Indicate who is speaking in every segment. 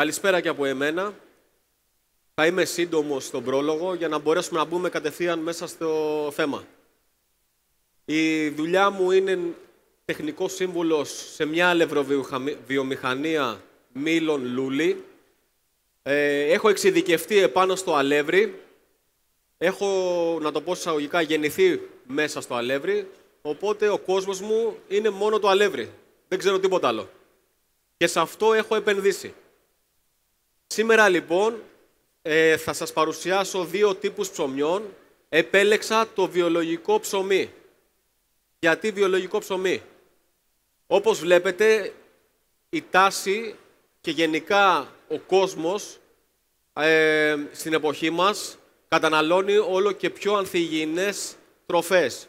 Speaker 1: Καλησπέρα και από εμένα. Θα είμαι σύντομος στον πρόλογο για να μπορέσουμε να μπούμε κατευθείαν μέσα στο θέμα. Η δουλειά μου είναι τεχνικός σύμβουλος σε μια αλευροβιομηχανία Μήλων Λούλη. Ε, έχω εξειδικευτεί επάνω στο αλεύρι. Έχω, να το πω εισαγωγικά, γεννηθεί μέσα στο αλεύρι. Οπότε ο κόσμος μου είναι μόνο το αλεύρι. Δεν ξέρω τίποτα άλλο. Και σε αυτό έχω επενδύσει. Σήμερα λοιπόν ε, θα σας παρουσιάσω δύο τύπους ψωμιών. Επέλεξα το βιολογικό ψωμί. Γιατί βιολογικό ψωμί; Όπως βλέπετε η τάση και γενικά ο κόσμος ε, στην εποχή μας καταναλώνει όλο και πιο ανθυγιεινές τροφές.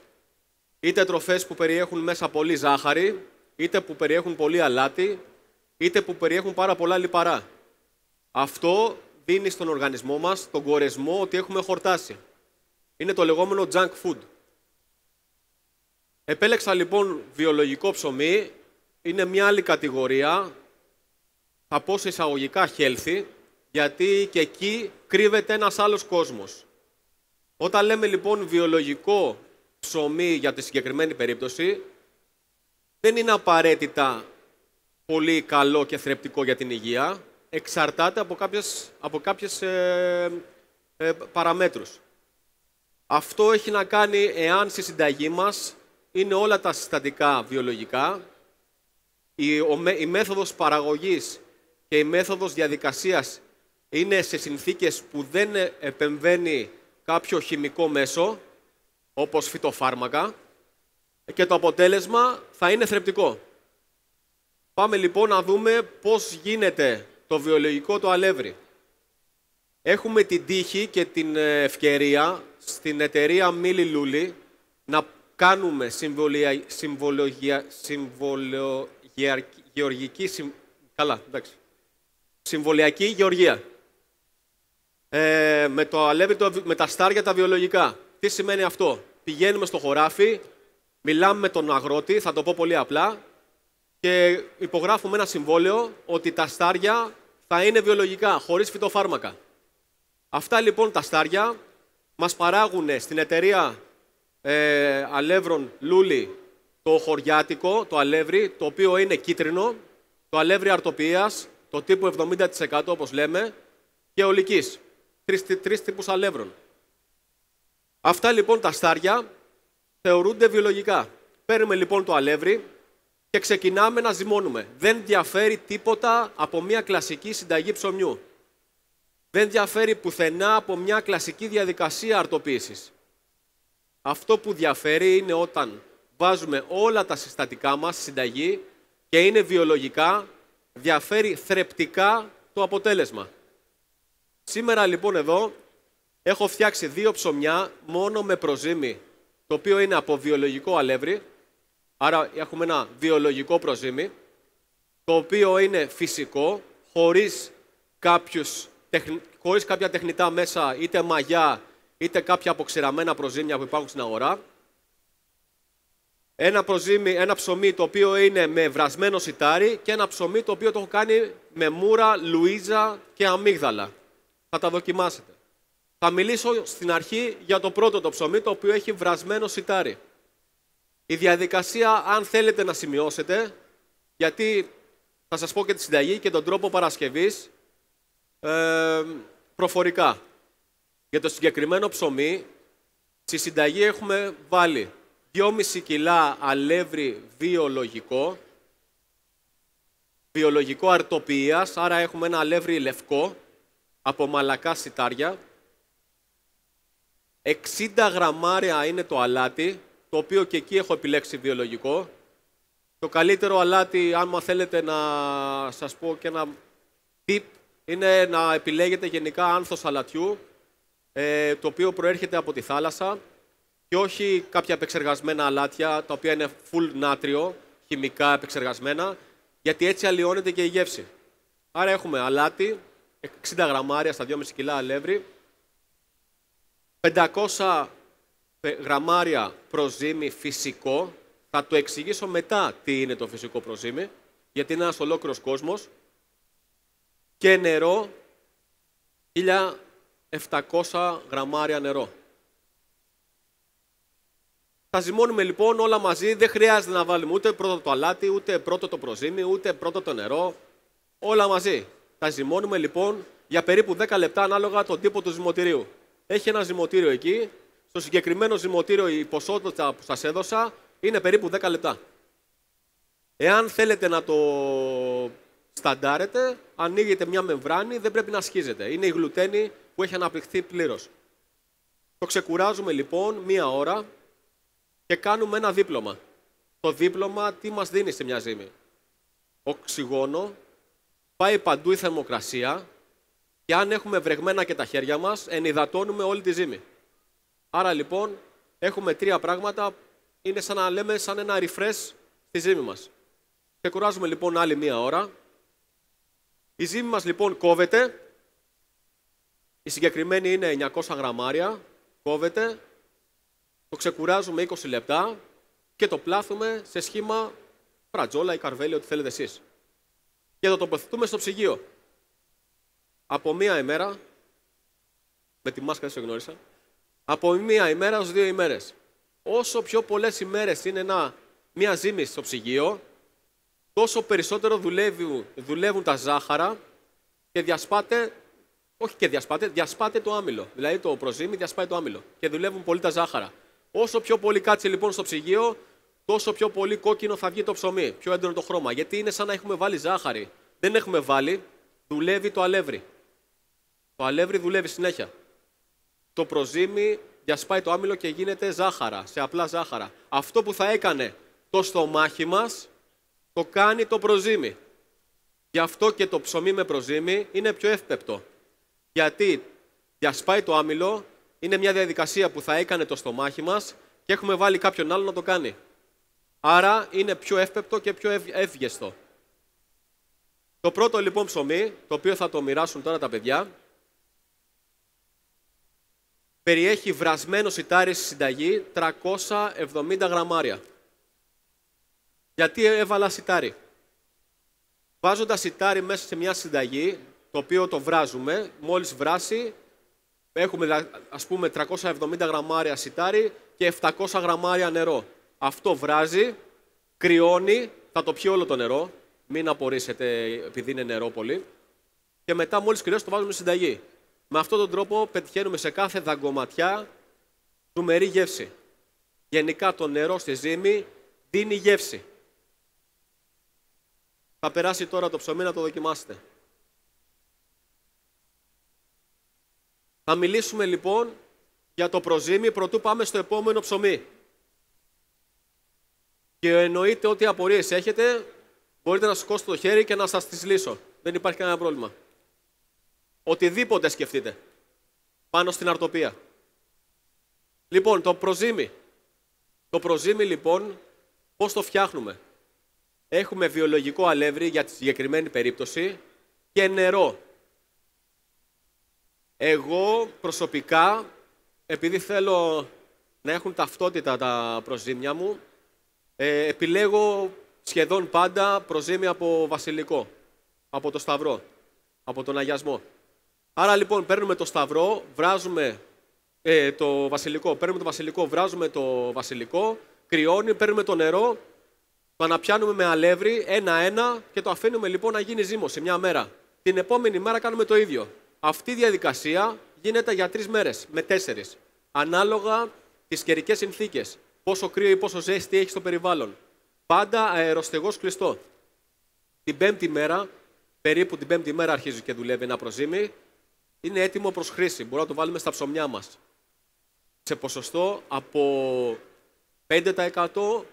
Speaker 1: Είτε τροφές που περιέχουν μέσα πολύ ζάχαρη, είτε που περιέχουν πολύ αλάτι, είτε που περιέχουν πάρα πολλά λιπαρά. Αυτό δίνει στον οργανισμό μας τον κορεσμό ότι έχουμε χορτάσει. Είναι το λεγόμενο junk food. Επέλεξα λοιπόν βιολογικό ψωμί. Είναι μια άλλη κατηγορία. Θα πω σε εισαγωγικά healthy, γιατί και εκεί κρύβεται ένας άλλος κόσμος. Όταν λέμε λοιπόν βιολογικό ψωμί για τη συγκεκριμένη περίπτωση, δεν είναι απαραίτητα πολύ καλό και θρεπτικό για την υγεία, εξαρτάται από κάποιες, από κάποιες ε, ε, παραμέτρους. Αυτό έχει να κάνει εάν στη συνταγή μας είναι όλα τα συστατικά βιολογικά, η, ο, η μέθοδος παραγωγής και η μέθοδος διαδικασίας είναι σε συνθήκες που δεν επεμβαίνει κάποιο χημικό μέσο, όπως φυτοφάρμακα, και το αποτέλεσμα θα είναι θρεπτικό. Πάμε λοιπόν να δούμε πώς γίνεται το βιολογικό το αλεύρι. Έχουμε την τύχη και την ε, ευκαιρία στην εταιρεία Μίλι Λούλη να κάνουμε συμβολια, συμβολογια, γεωργική, καλά, εντάξει, συμβολιακή γεωργία. Ε, με το αλεύρι, με τα στάρια τα βιολογικά. Τι σημαίνει αυτό; Πηγαίνουμε στο χωράφι, μιλάμε με τον αγρότη, θα το πω πολύ απλά, και υπογράφουμε ένα συμβόλαιο ότι τα στάρια θα είναι βιολογικά, χωρίς φυτοφάρμακα. Αυτά λοιπόν τα στάρια μας παράγουν στην εταιρεία ε, αλεύρων Λούλη το χωριάτικο, το αλεύρι, το οποίο είναι κίτρινο, το αλεύρι αρτοπίας, το τύπου 70% όπως λέμε, και ολικής. Τρεις, τρεις τύπους αλεύρων. Αυτά λοιπόν τα στάρια θεωρούνται βιολογικά. Παίρνουμε λοιπόν το αλεύρι, και ξεκινάμε να ζυμώνουμε. Δεν διαφέρει τίποτα από μια κλασική συνταγή ψωμιού. Δεν διαφέρει πουθενά από μια κλασική διαδικασία αρτοποίησης. Αυτό που διαφέρει είναι όταν βάζουμε όλα τα συστατικά μας στη συνταγή και είναι βιολογικά, διαφέρει θρεπτικά το αποτέλεσμα. Σήμερα λοιπόν εδώ έχω φτιάξει δύο ψωμιά μόνο με προζύμι, το οποίο είναι από βιολογικό αλεύρι, Άρα έχουμε ένα βιολογικό προζύμι, το οποίο είναι φυσικό, χωρίς, κάποιους, χωρίς κάποια τεχνητά μέσα, είτε μαγιά, είτε κάποια αποξηραμένα προζύμια που υπάρχουν στην αγορά. Ένα, προζύμι, ένα ψωμί το οποίο είναι με βρασμένο σιτάρι και ένα ψωμί το οποίο το έχω κάνει με μούρα, λουίζα και αμύγδαλα. Θα τα δοκιμάσετε. Θα μιλήσω στην αρχή για το πρώτο το ψωμί το οποίο έχει βρασμένο σιτάρι. Η διαδικασία, αν θέλετε να σημειώσετε, γιατί θα σας πω και τη συνταγή και τον τρόπο παρασκευής, ε, προφορικά. Για το συγκεκριμένο ψωμί, στη συνταγή έχουμε βάλει 2,5 κιλά αλεύρι βιολογικό, βιολογικό αρτοποιίας, άρα έχουμε ένα αλεύρι λευκό, από μαλακά σιτάρια. 60 γραμμάρια είναι το αλάτι, το οποίο και εκεί έχω επιλέξει βιολογικό. Το καλύτερο αλάτι, αν θέλετε να σας πω και ένα tip, είναι να επιλέγετε γενικά άνθος αλατιού, ε, το οποίο προέρχεται από τη θάλασσα και όχι κάποια επεξεργασμένα αλάτια, τα οποία είναι full νάτριο, χημικά επεξεργασμένα, γιατί έτσι αλλοιώνεται και η γεύση. Άρα έχουμε αλάτι, 60 γραμμάρια στα 2,5 κιλά αλεύρι, 500 γραμμάρια προζύμι φυσικό. Θα το εξηγήσω μετά τι είναι το φυσικό προζύμι, γιατί είναι ένας ολόκληρος κόσμος. και νερό 1.700 γραμμάρια νερό. Τα ζυμώνουμε λοιπόν όλα μαζί, δεν χρειάζεται να βάλουμε ούτε πρώτο το αλάτι, ούτε πρώτο το προζύμι, ούτε πρώτο το νερό, όλα μαζί. Τα ζυμώνουμε λοιπόν για περίπου 10 λεπτά ανάλογα τον τύπο του ζυμωτηρίου. Έχει ένα ζυμωτήριο εκεί, στο συγκεκριμένο ζυμωτήριο η ποσότητα που σας έδωσα είναι περίπου 10 λεπτά. Εάν θέλετε να το σταντάρετε, ανοίγετε μια μεμβράνη, δεν πρέπει να σχίζετε. Είναι η γλουτένη που έχει αναπτυχθεί πλήρως. Το ξεκουράζουμε λοιπόν μία ώρα και κάνουμε ένα δίπλωμα. Το δίπλωμα τι μας δίνει σε μια ζύμη; Οξυγόνο, πάει παντού η θερμοκρασία και αν έχουμε βρεγμένα και τα χέρια μας, ενυδατώνουμε όλη τη ζύμη. Άρα λοιπόν έχουμε τρία πράγματα, είναι σαν να λέμε σαν ένα refresh στη ζύμη μας. Ξεκουράζουμε λοιπόν άλλη μία ώρα. Η ζύμη μας λοιπόν κόβεται. Η συγκεκριμένη είναι 900 γραμμάρια. Κόβεται. Το ξεκουράζουμε 20 λεπτά και το πλάθουμε σε σχήμα φρατζόλα ή καρβέλι, ό,τι θέλετε εσείς. Και το τοποθετούμε στο ψυγείο. Από μία ημέρα, με τη μάσκα δεν σε γνώρισα, από μία ημέρα ως δύο ημέρες. Όσο πιο πολλές ημέρες είναι ένα, μία ζύμη στο ψυγείο, τόσο περισσότερο δουλεύουν, δουλεύουν τα ζάχαρα και διασπάτε, όχι και διασπάτε, διασπάτε το άμυλο. Δηλαδή το προζύμι διασπάει το άμυλο και δουλεύουν πολύ τα ζάχαρα. Όσο πιο πολύ κάτσει λοιπόν στο ψυγείο, τόσο πιο πολύ κόκκινο θα βγει το ψωμί, πιο έντονο το χρώμα. Γιατί είναι σαν να έχουμε βάλει ζάχαρη. Δεν έχουμε βάλει, δουλεύει το αλεύρι. Το αλεύρι δουλεύει συνέχεια. Το προζύμι διασπάει το άμυλο και γίνεται ζάχαρα, σε απλά ζάχαρα. Αυτό που θα έκανε το στομάχι μας, το κάνει το προζύμι. Γι' αυτό και το ψωμί με προζύμι είναι πιο εύπεπτο. Γιατί διασπάει το άμυλο, είναι μια διαδικασία που θα έκανε το στομάχι μας και έχουμε βάλει κάποιον άλλο να το κάνει. Άρα είναι πιο εύπεπτο και πιο εύγεστο. Το πρώτο λοιπόν ψωμί, το οποίο θα το μοιράσουν τώρα τα παιδιά, περιέχει βρασμένος σιτάρις στη συνταγή 370 γραμμάρια. Γιατί έβαλα σιτάρι; Βάζοντας σιτάρι μέσα σε μια συνταγή, το οποίο το βράζουμε, μόλις βράσει, έχουμε ας πούμε 370 γραμμάρια σιτάρι και 700 γραμμάρια νερό. Αυτό βράζει, κρυώνει, θα το πιει όλο το νερό, μην απορρίσετε επειδή είναι νερό πολύ. Και μετά μόλις κρυώσει το βάζουμε συνταγή. Με αυτόν τον τρόπο πετυχαίνουμε σε κάθε δαγκωματιά τρομερή γεύση. Γενικά το νερό στη ζύμη δίνει γεύση. Θα περάσει τώρα το ψωμί να το δοκιμάσετε. Θα μιλήσουμε λοιπόν για το προζύμι πρωτού πάμε στο επόμενο ψωμί. Και εννοείται ότι απορίες έχετε, μπορείτε να σηκώσετε το χέρι και να σας τις λύσω. Δεν υπάρχει κανένα πρόβλημα. Οτιδήποτε σκεφτείτε. Πάνω στην αρτοπία. Λοιπόν, το προζύμι. Το προζύμι λοιπόν, πώς το φτιάχνουμε; Έχουμε βιολογικό αλεύρι για τη συγκεκριμένη περίπτωση και νερό. Εγώ προσωπικά, επειδή θέλω να έχουν ταυτότητα τα προζύμια μου, ε, επιλέγω σχεδόν πάντα προζύμι από βασιλικό, από το σταυρό, από τον αγιασμό. Άρα λοιπόν παίρνουμε το σταυρό, βράζουμε ε, το βασιλικό, παίρνουμε το βασιλικό, βράζουμε το βασιλικό, κρυώνει, παίρνουμε το νερό, το αναπιάνουμε με αλεύρι ένα-ένα και το αφήνουμε λοιπόν να γίνει ζύμο σε μια μέρα. Την επόμενη μέρα κάνουμε το ίδιο. Αυτή η διαδικασία γίνεται για τρεις μέρες με τέσσερις. Ανάλογα τις καιρικές συνθήκες. Πόσο κρύο ή πόσο ζέστη έχει στο περιβάλλον. Πάντα αεροστεγός κλειστό. Την πέμπτη μέρα, περίπου την πέμπτη μέρα αρχίζει και δουλεύει ένα προζύμι, είναι έτοιμο προς χρήση. Μπορούμε να το βάλουμε στα ψωμιά μας. Σε ποσοστό από 5%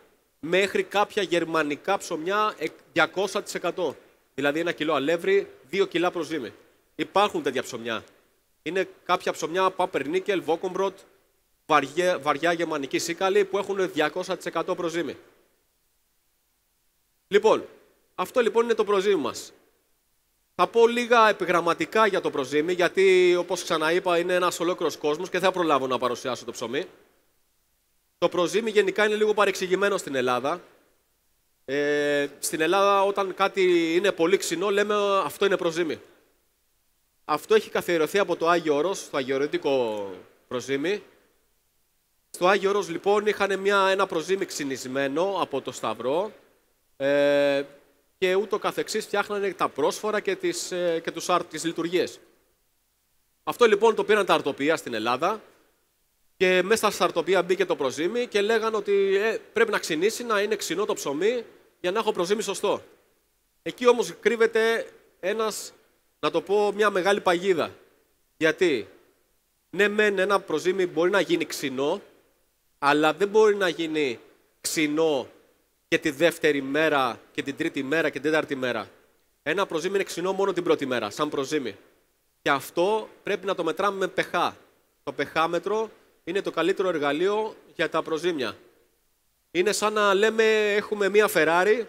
Speaker 1: μέχρι κάποια γερμανικά ψωμιά 200%. Δηλαδή ένα κιλό αλεύρι, δύο κιλά προζύμι. Υπάρχουν τέτοια ψωμιά. Είναι κάποια ψωμιά Paper Βόκομπροτ, βαριά, βαριά γερμανική σίκαλη που έχουν 200% προζύμι. Λοιπόν, αυτό λοιπόν είναι το προζύμι μας. Θα πω λίγα επιγραμματικά για το προζύμι, γιατί όπως ξαναείπα είναι ένας ολόκληρος κόσμος και δεν θα προλάβω να παρουσιάσω το ψωμί. Το προζύμι γενικά είναι λίγο παρεξηγημένο στην Ελλάδα. Ε, στην Ελλάδα όταν κάτι είναι πολύ ξινό λέμε αυτό είναι προζύμι. Αυτό έχει καθιερωθεί από το Άγιο Όρος, το αγιορετικό προζύμι. Στο Άγιο Όρος λοιπόν είχαν μια, ένα προζύμι ξυνισμένο από το Σταυρό ε, και ούτω καθεξής φτιάχνανε τα πρόσφορα και τις, ε, και τους, τις λειτουργίες. Αυτό λοιπόν το πήραν τα αρτοπία στην Ελλάδα και μέσα στα αρτοπία μπήκε το προζύμι και λέγανε ότι ε, πρέπει να ξυνήσει, να είναι ξινό το ψωμί για να έχω προζύμι σωστό. Εκεί όμως κρύβεται ένας, να το πω, μια μεγάλη παγίδα. Γιατί, ναι μεν ένα προζύμι μπορεί να γίνει ξινό, αλλά δεν μπορεί να γίνει ξινό και τη δεύτερη μέρα και την τρίτη μέρα και την τέταρτη μέρα. Ένα προζύμι είναι ξινό μόνο την πρώτη μέρα, σαν προζύμι. Και αυτό πρέπει να το μετράμε με πεχά. Το πεχάμετρο είναι το καλύτερο εργαλείο για τα προζύμια. Είναι σαν να λέμε έχουμε μία Ferrari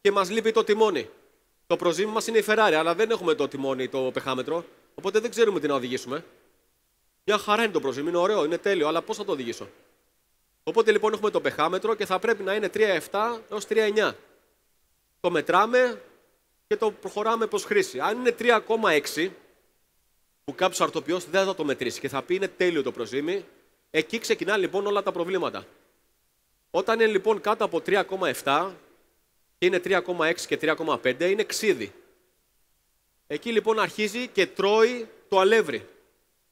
Speaker 1: και μας λείπει το τιμόνι. Το προζύμι μας είναι η Ferrari, αλλά δεν έχουμε το τιμόνι, το πεχάμετρο, οπότε δεν ξέρουμε τι να οδηγήσουμε. Μια χαρά είναι το προζύμι, είναι ωραίο, είναι τέλειο, αλλά πώς θα το οδηγήσω; Οπότε λοιπόν έχουμε το πεχάμετρο και θα πρέπει να είναι 3,7 έως 3,9. Το μετράμε και το προχωράμε προς χρήση. Αν είναι 3,6, που κάποιος αρτοποιός δεν θα το μετρήσει και θα πει είναι τέλειο το προζύμι, εκεί ξεκινά λοιπόν όλα τα προβλήματα. Όταν είναι λοιπόν κάτω από 3,7 και είναι 3,6 και 3,5 είναι ξύδι. Εκεί λοιπόν αρχίζει και τρώει το αλεύρι.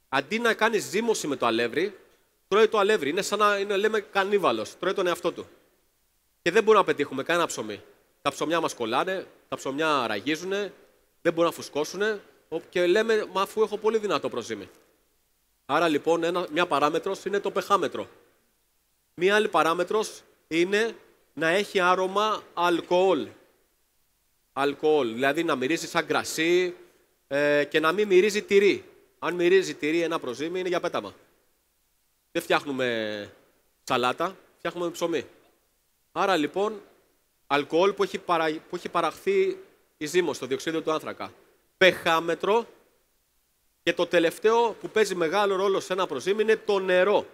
Speaker 1: Αντί να κάνεις ζύμωση με το αλεύρι, τρώει το αλεύρι. Είναι σαν να είναι, λέμε κανίβαλος. Τρώει τον εαυτό του. Και δεν μπορούμε να πετύχουμε κανένα ψωμί. Τα ψωμιά μας κολλάνε, τα ψωμιά ραγίζουν, δεν μπορούν να φουσκώσουν και λέμε, μα αφού έχω πολύ δυνατό προζύμι. Άρα λοιπόν ένα, μια παράμετρος είναι το πεχάμετρο. Μία άλλη παράμετρος είναι να έχει άρωμα αλκοόλ. Αλκοόλ, δηλαδή να μυρίζει σαν κρασί ε, και να μην μυρίζει τυρί. Αν μυρίζει τυρί ένα προζύμι είναι για πέταμα. Δεν φτιάχνουμε σαλάτα, φτιάχνουμε ψωμί. Άρα λοιπόν, αλκοόλ που έχει, παρα... που έχει παραχθεί η ζύμος, το διοξείδιο του άνθρακα. Πεχάμετρο και το τελευταίο που παίζει μεγάλο ρόλο σε ένα προζύμι είναι το νερό.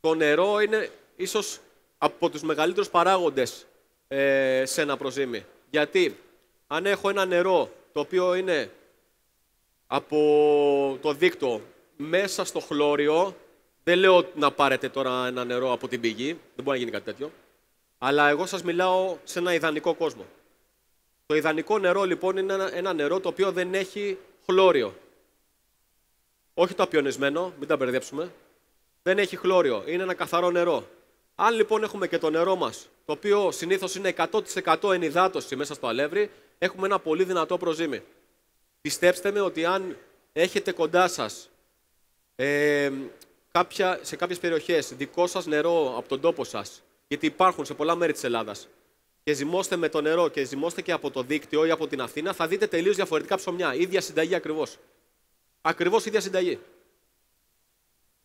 Speaker 1: Το νερό είναι ίσως από τους μεγαλύτερους παράγοντες ε, σε ένα προζύμι. Γιατί αν έχω ένα νερό το οποίο είναι από το δίκτυο μέσα στο χλώριο, δεν λέω να πάρετε τώρα ένα νερό από την πηγή, δεν μπορεί να γίνει κάτι τέτοιο, αλλά εγώ σας μιλάω σε ένα ιδανικό κόσμο. Το ιδανικό νερό λοιπόν είναι ένα, νερό το οποίο δεν έχει χλώριο. Όχι το απιονισμένο, μην τα μπερδέψουμε. Δεν έχει χλώριο, είναι ένα καθαρό νερό. Αν λοιπόν έχουμε και το νερό μας, το οποίο συνήθως είναι 100% ενυδάτωση μέσα στο αλεύρι, έχουμε ένα πολύ δυνατό προζύμι. Πιστέψτε με ότι αν έχετε κοντά σας ε, κάποια, σε κάποιες περιοχές δικό σας νερό από τον τόπο σας, γιατί υπάρχουν σε πολλά μέρη της Ελλάδας, και ζυμώστε με το νερό και ζυμώστε και από το δίκτυο ή από την Αθήνα, θα δείτε τελείως διαφορετικά ψωμιά. ίδια συνταγή ακριβώς. Ακριβώς ίδια συνταγή.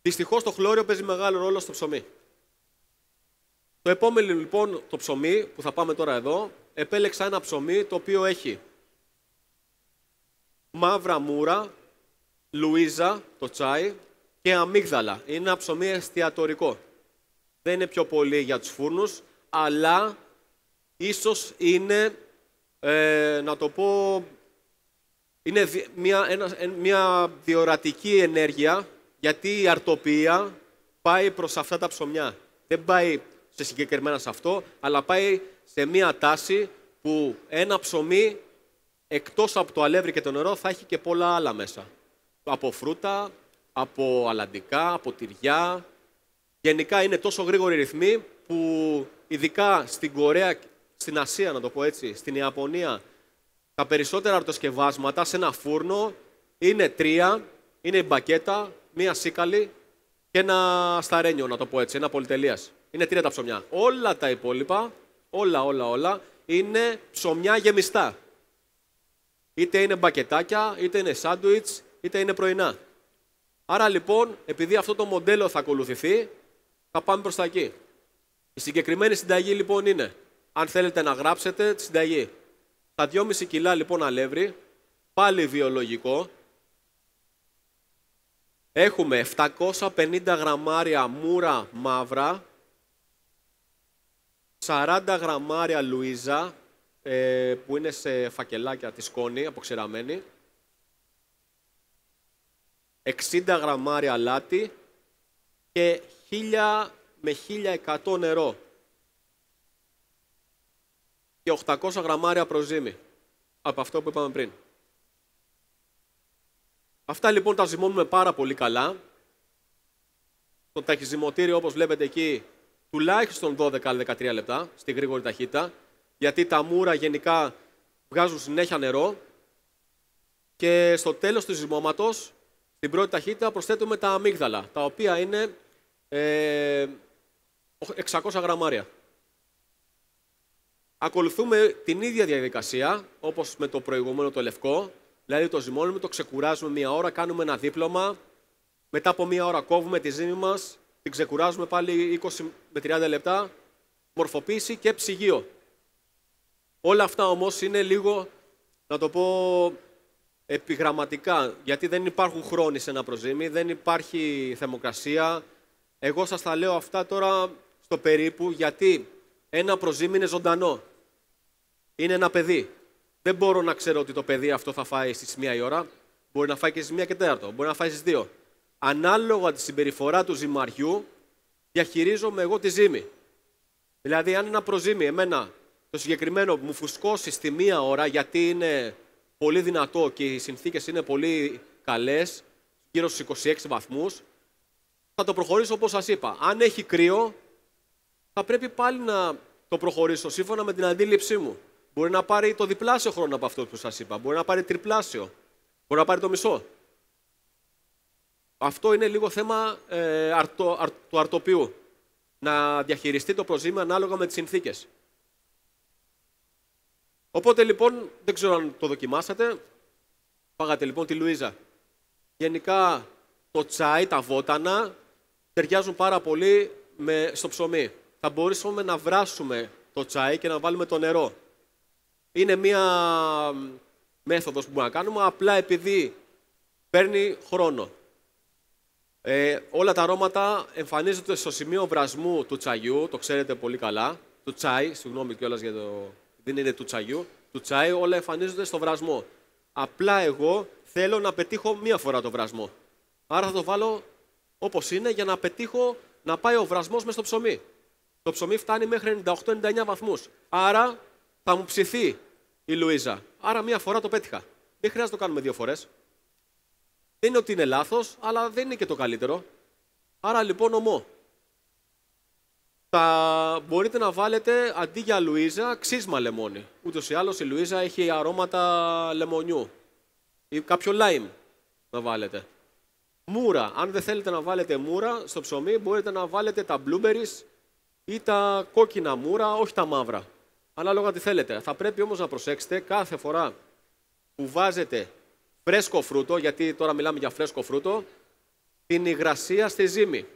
Speaker 1: Δυστυχώς το χλώριο παίζει μεγάλο ρόλο στο ψωμί. Το επόμενο λοιπόν το ψωμί που θα πάμε τώρα εδώ, επέλεξα ένα ψωμί το οποίο έχει μαύρα μούρα, λουίζα, το τσάι και αμύγδαλα. Είναι ένα ψωμί εστιατορικό. Δεν είναι πιο πολύ για τους φούρνους, αλλά ίσως είναι, ε, να το πω, είναι μια, ένα, μια διορατική ενέργεια, γιατί η αρτοπία πάει προς αυτά τα ψωμιά. Δεν πάει σε συγκεκριμένα σε αυτό, αλλά πάει σε μία τάση που ένα ψωμί εκτός από το αλεύρι και το νερό θα έχει και πολλά άλλα μέσα. Από φρούτα, από αλαντικά, από τυριά. Γενικά είναι τόσο γρήγοροι ρυθμοί που ειδικά στην Κορέα, στην Ασία να το πω έτσι, στην Ιαπωνία, τα περισσότερα αρτοσκευάσματα σε ένα φούρνο είναι τρία, είναι η μπακέτα, μία σίκαλη και ένα σταρένιο, να το πω έτσι, ένα πολυτελείας. Είναι τρία τα ψωμιά. Όλα τα υπόλοιπα, όλα, όλα, όλα, είναι ψωμιά γεμιστά. Είτε είναι μπακετάκια, είτε είναι σάντουιτς, είτε είναι πρωινά. Άρα λοιπόν, επειδή αυτό το μοντέλο θα ακολουθηθεί, θα πάμε προς τα εκεί. Η συγκεκριμένη συνταγή λοιπόν είναι, αν θέλετε να γράψετε τη συνταγή. Τα 2,5 κιλά λοιπόν αλεύρι, πάλι βιολογικό, έχουμε 750 γραμμάρια μούρα μαύρα, 40 γραμμάρια λουίζα, ε, που είναι σε φακελάκια τη σκόνη, αποξηραμένη. 60 γραμμάρια αλάτι και 1000 με 1100 νερό και 800 γραμμάρια προζύμι από αυτό που είπαμε πριν. Αυτά λοιπόν τα ζυμώνουμε πάρα πολύ καλά. Το ταχυζυμωτήριο όπως βλέπετε εκεί τουλάχιστον 12-13 λεπτά στη γρήγορη ταχύτητα γιατί τα μούρα γενικά βγάζουν συνέχεια νερό και στο τέλος του ζυμώματος στην πρώτη ταχύτητα προσθέτουμε τα αμύγδαλα τα οποία είναι ε, 600 γραμμάρια. Ακολουθούμε την ίδια διαδικασία, όπως με το προηγούμενο το λευκό, δηλαδή το ζυμώνουμε, το ξεκουράζουμε μία ώρα, κάνουμε ένα δίπλωμα, μετά από μία ώρα κόβουμε τη ζύμη μας, την ξεκουράζουμε πάλι 20 με 30 λεπτά, μορφοποίηση και ψυγείο. Όλα αυτά όμως είναι λίγο, να το πω επιγραμματικά, γιατί δεν υπάρχουν χρόνοι σε ένα προζύμι, δεν υπάρχει θερμοκρασία. Εγώ σας τα λέω αυτά τώρα στο περίπου, γιατί ένα προζύμι είναι ζωντανό. Είναι ένα παιδί. Δεν μπορώ να ξέρω ότι το παιδί αυτό θα φάει στις μία η ώρα. Μπορεί να φάει και στις μία και τέταρτο. Μπορεί να φάει στις δύο. Ανάλογα τη συμπεριφορά του ζυμαριού, διαχειρίζομαι εγώ τη ζύμη. Δηλαδή, αν ένα προζύμι εμένα το συγκεκριμένο μου φουσκώσει στη μία ώρα, γιατί είναι πολύ δυνατό και οι συνθήκες είναι πολύ καλές, γύρω στους 26 βαθμούς, θα το προχωρήσω όπως σας είπα. Αν έχει κρύο, θα πρέπει πάλι να το προχωρήσω σύμφωνα με την αντίληψή μου. Μπορεί να πάρει το διπλάσιο χρόνο από αυτό που σας είπα. Μπορεί να πάρει τριπλάσιο. Μπορεί να πάρει το μισό. Αυτό είναι λίγο θέμα ε, αρτο, του αρτοπιού. Να διαχειριστεί το προζήμιο ανάλογα με τις συνθήκες. Οπότε λοιπόν, δεν ξέρω αν το δοκιμάσατε. Πάγατε λοιπόν τη Λουίζα. Γενικά το τσάι, τα βότανα, ταιριάζουν πάρα πολύ με, στο ψωμί θα μπορούσαμε να βράσουμε το τσάι και να βάλουμε το νερό. Είναι μία μέθοδος που μπορούμε να κάνουμε, απλά επειδή παίρνει χρόνο. Ε, όλα τα αρώματα εμφανίζονται στο σημείο βρασμού του τσαγιού, το ξέρετε πολύ καλά, του τσάι, συγγνώμη κιόλας για το... δεν είναι του τσαγιού, του τσάι όλα εμφανίζονται στο βρασμό. Απλά εγώ θέλω να πετύχω μία φορά το βρασμό. Άρα θα το βάλω όπως είναι για να πετύχω να πάει ο βρασμός μες στο ψωμί το ψωμί φτάνει μέχρι 98-99 βαθμούς. Άρα θα μου ψηθεί η Λουίζα. Άρα μία φορά το πέτυχα. Δεν χρειάζεται να το κάνουμε δύο φορές. Δεν είναι ότι είναι λάθος, αλλά δεν είναι και το καλύτερο. Άρα λοιπόν ομό. Θα μπορείτε να βάλετε αντί για Λουίζα ξύσμα λεμόνι. Ούτως ή άλλως η Λουίζα έχει αρώματα λεμονιού. Ή κάποιο λάιμ να βάλετε. Μούρα. Αν δεν θέλετε να βάλετε μούρα στο ψωμί, μπορείτε να βάλετε τα blueberries ή τα κόκκινα μούρα, όχι τα μαύρα. Ανάλογα τι θέλετε. Θα πρέπει όμως να προσέξετε κάθε φορά που βάζετε φρέσκο φρούτο, γιατί τώρα μιλάμε για φρέσκο φρούτο, την υγρασία στη ζύμη.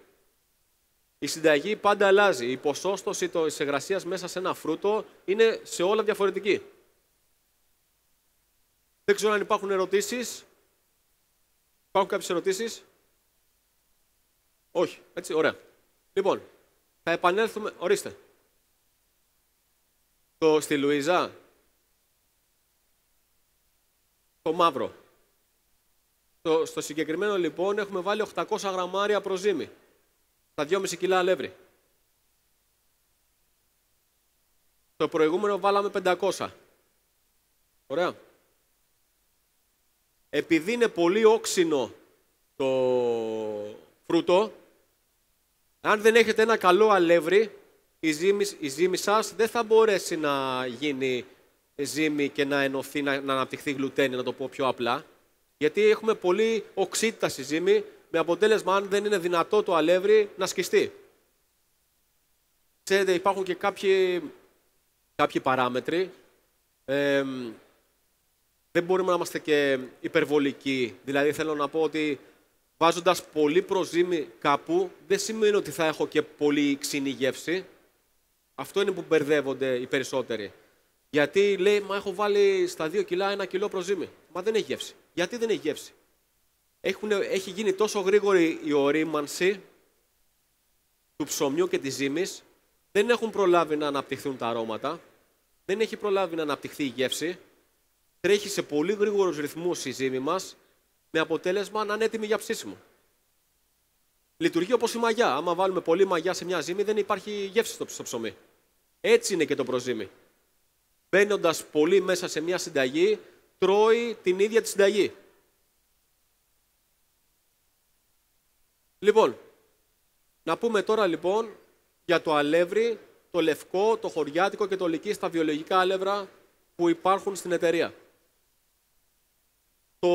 Speaker 1: Η συνταγή πάντα αλλάζει. Η ποσόστοση της υγρασίας μέσα σε ένα φρούτο είναι σε όλα διαφορετική. Δεν ξέρω αν υπάρχουν ερωτήσεις. Υπάρχουν κάποιες ερωτήσεις; Όχι. Έτσι, ωραία. Λοιπόν, θα επανέλθουμε, ορίστε. Το, στη Λουίζα, το μαύρο. Το, στο συγκεκριμένο λοιπόν έχουμε βάλει 800 γραμμάρια προζύμι. Τα 2,5 κιλά αλεύρι. Το προηγούμενο βάλαμε 500. Ωραία. Επειδή είναι πολύ όξινο το φρούτο, αν δεν έχετε ένα καλό αλεύρι, η ζύμη, η ζύμη σας δεν θα μπορέσει να γίνει ζύμη και να ενωθεί, να, να αναπτυχθεί γλουτένη, να το πω πιο απλά. Γιατί έχουμε πολύ οξύτητα στη ζύμη, με αποτέλεσμα αν δεν είναι δυνατό το αλεύρι να σκιστεί. Ξέρετε, υπάρχουν και κάποιοι, κάποιοι παράμετροι. δεν μπορούμε να είμαστε και υπερβολικοί. Δηλαδή θέλω να πω ότι βάζοντας πολύ προζύμι κάπου, δεν σημαίνει ότι θα έχω και πολύ ξύνη γεύση. Αυτό είναι που μπερδεύονται οι περισσότεροι. Γιατί λέει, μα έχω βάλει στα 2 κιλά ένα κιλό προζύμι. Μα δεν έχει γεύση. Γιατί δεν έχει γεύση; Έχουν, έχει γίνει τόσο γρήγορη η ορίμανση του ψωμιού και της ζύμης, δεν έχουν προλάβει να αναπτυχθούν τα αρώματα, δεν έχει προλάβει να αναπτυχθεί η γεύση, τρέχει σε πολύ γρήγορους ρυθμούς η ζύμη μας με αποτέλεσμα να είναι έτοιμη για ψήσιμο. Λειτουργεί όπως η μαγιά. Άμα βάλουμε πολύ μαγιά σε μια ζύμη, δεν υπάρχει γεύση στο ψωμί. Έτσι είναι και το προζύμι. Μπαίνοντας πολύ μέσα σε μια συνταγή, τρώει την ίδια τη συνταγή. Λοιπόν, να πούμε τώρα λοιπόν για το αλεύρι, το λευκό, το χωριάτικο και το λυκή στα βιολογικά αλεύρα που υπάρχουν στην εταιρεία. Το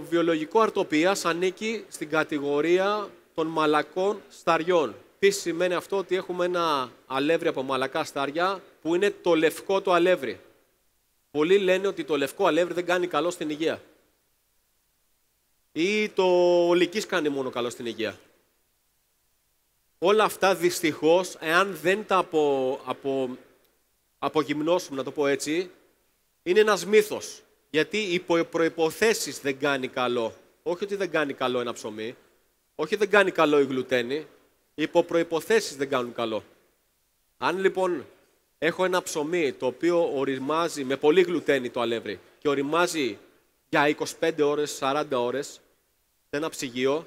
Speaker 1: βιολογικό αρτοπίας ανήκει στην κατηγορία των μαλακών σταριών. Τι σημαίνει αυτό ότι έχουμε ένα αλεύρι από μαλακά στάρια που είναι το λευκό το αλεύρι. Πολλοί λένε ότι το λευκό αλεύρι δεν κάνει καλό στην υγεία. Ή το ολικής κάνει μόνο καλό στην υγεία. Όλα αυτά δυστυχώς, εάν δεν τα απο, απο, απογυμνώσουμε, να το πω έτσι, είναι ένας μύθος. Γιατί οι προϋποθέσεις δεν κάνει καλό. Όχι ότι δεν κάνει καλό ένα ψωμί, όχι δεν κάνει καλό η γλουτένη, οι υποπροϋποθέσεις δεν κάνουν καλό. Αν λοιπόν έχω ένα ψωμί το οποίο οριμάζει με πολύ γλουτένη το αλεύρι και οριμάζει για 25 ώρες, 40 ώρες σε ένα ψυγείο,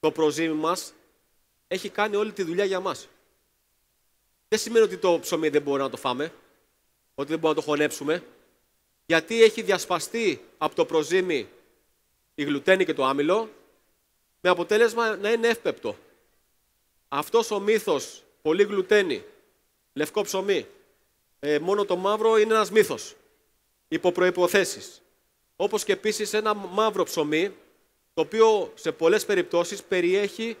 Speaker 1: το προζύμι μας έχει κάνει όλη τη δουλειά για μας. Δεν σημαίνει ότι το ψωμί δεν μπορεί να το φάμε, ότι δεν μπορούμε να το χωνέψουμε, γιατί έχει διασπαστεί από το προζύμι η γλουτένη και το άμυλο, με αποτέλεσμα να είναι εύπεπτο. Αυτός ο μύθος, πολύ γλουτένη, λευκό ψωμί, ε, μόνο το μαύρο είναι ένας μύθος, υπό προϋποθέσεις. Όπως και επίσης ένα μαύρο ψωμί, το οποίο σε πολλές περιπτώσεις περιέχει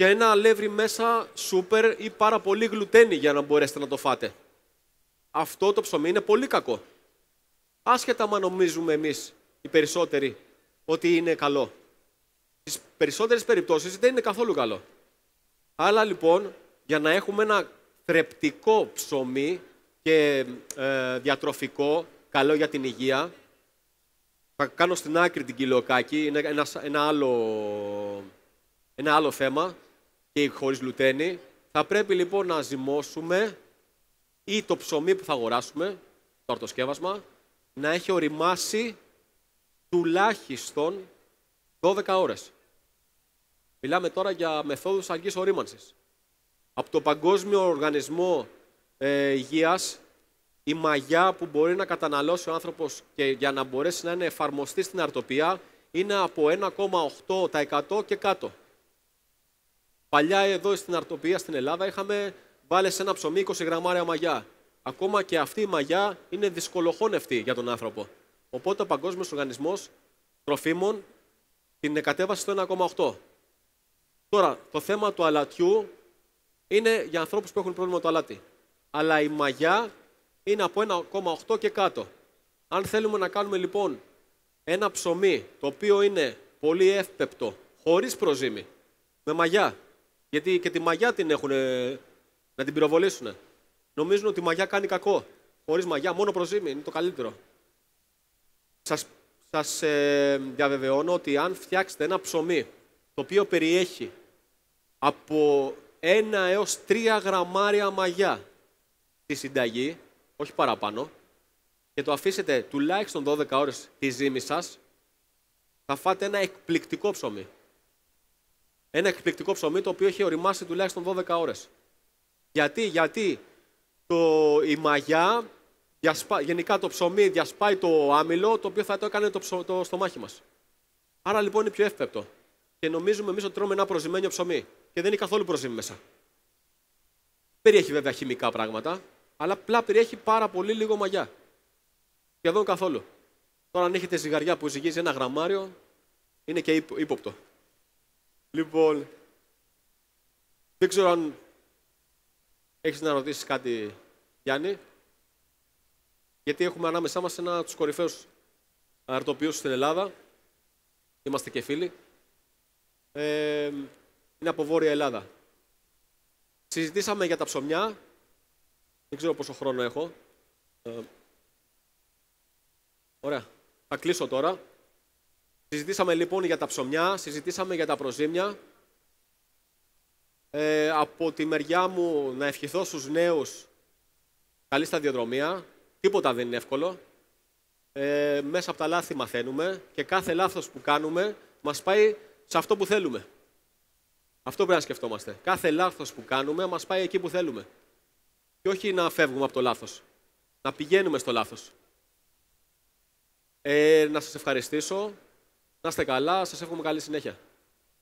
Speaker 1: και ένα αλεύρι μέσα σούπερ ή πάρα πολύ γλουτένη για να μπορέσετε να το φάτε. Αυτό το ψωμί είναι πολύ κακό. Άσχετα μα νομίζουμε εμείς οι περισσότεροι ότι είναι καλό. Στις περισσότερες περιπτώσεις δεν είναι καθόλου καλό. Αλλά λοιπόν, για να έχουμε ένα θρεπτικό ψωμί και ε, διατροφικό, καλό για την υγεία, θα κάνω στην άκρη την κιλοκάκη, είναι ένα, ένα, άλλο, ένα άλλο θέμα, και χωρίς γλουτένη. Θα πρέπει λοιπόν να ζυμώσουμε ή το ψωμί που θα αγοράσουμε, το αρτοσκεύασμα, να έχει οριμάσει τουλάχιστον 12 ώρες. Μιλάμε τώρα για μεθόδους αργής ορίμανσης. Από το Παγκόσμιο Οργανισμό ε, Υγείας, η μαγιά που μπορεί να καταναλώσει ο άνθρωπος και για να μπορέσει να είναι εφαρμοστή στην αρτοπία είναι από 1,8% και κάτω. Παλιά εδώ στην αρτοπία στην Ελλάδα είχαμε βάλει σε ένα ψωμί 20 γραμμάρια μαγιά. Ακόμα και αυτή η μαγιά είναι δυσκολοχώνευτη για τον άνθρωπο. Οπότε ο Παγκόσμιος Οργανισμός Τροφίμων την κατέβασε στο 1,8. Τώρα, το θέμα του αλατιού είναι για ανθρώπους που έχουν πρόβλημα το αλάτι. Αλλά η μαγιά είναι από 1,8 και κάτω. Αν θέλουμε να κάνουμε λοιπόν ένα ψωμί το οποίο είναι πολύ εύπεπτο, χωρίς προζύμι, με μαγιά, γιατί και τη μαγιά την έχουν να την πυροβολήσουν. Νομίζουν ότι η μαγιά κάνει κακό. Χωρίς μαγιά, μόνο προζύμι είναι το καλύτερο. Σας, σας ε, διαβεβαιώνω ότι αν φτιάξετε ένα ψωμί το οποίο περιέχει από ένα έως τρία γραμμάρια μαγιά στη συνταγή, όχι παραπάνω, και το αφήσετε τουλάχιστον 12 ώρες τη ζύμη σας, θα φάτε ένα εκπληκτικό ψωμί. Ένα εκπληκτικό ψωμί το οποίο έχει οριμάσει τουλάχιστον 12 ώρες. Γιατί, γιατί το, η μαγιά, διασπά, γενικά το ψωμί διασπάει το άμυλο, το οποίο θα το έκανε το, ψω, το στομάχι μας. Άρα λοιπόν είναι πιο εύπεπτο. Και νομίζουμε εμείς ότι τρώμε ένα προζημένο ψωμί. Και δεν είναι καθόλου προζύμι μέσα. Περιέχει βέβαια χημικά πράγματα, αλλά απλά περιέχει πάρα πολύ λίγο μαγιά. Σχεδόν καθόλου. Τώρα, αν έχετε ζυγαριά που ζυγίζει ένα γραμμάριο, είναι και ύποπτο. Λοιπόν, δεν ξέρω αν έχεις να ρωτήσεις κάτι, Γιάννη. Γιατί έχουμε ανάμεσά μας ένα από τους κορυφαίους αρτοποιούς στην Ελλάδα. Είμαστε και φίλοι. Ε, είναι από Βόρεια Ελλάδα. Συζητήσαμε για τα ψωμιά. Δεν ξέρω πόσο χρόνο έχω. Ε, ωραία. Θα κλείσω τώρα. Συζητήσαμε λοιπόν για τα ψωμιά, συζητήσαμε για τα προζύμια. Ε, από τη μεριά μου να ευχηθώ στους νέους καλή σταδιοδρομία. Τίποτα δεν είναι εύκολο. Ε, μέσα από τα λάθη μαθαίνουμε και κάθε λάθος που κάνουμε μας πάει σε αυτό που θέλουμε. Αυτό πρέπει να σκεφτόμαστε. Κάθε λάθος που κάνουμε μας πάει εκεί που θέλουμε. Και όχι να φεύγουμε από το λάθος. Να πηγαίνουμε στο λάθος. Ε, να σας ευχαριστήσω. Να είστε καλά. Σας εύχομαι καλή συνέχεια.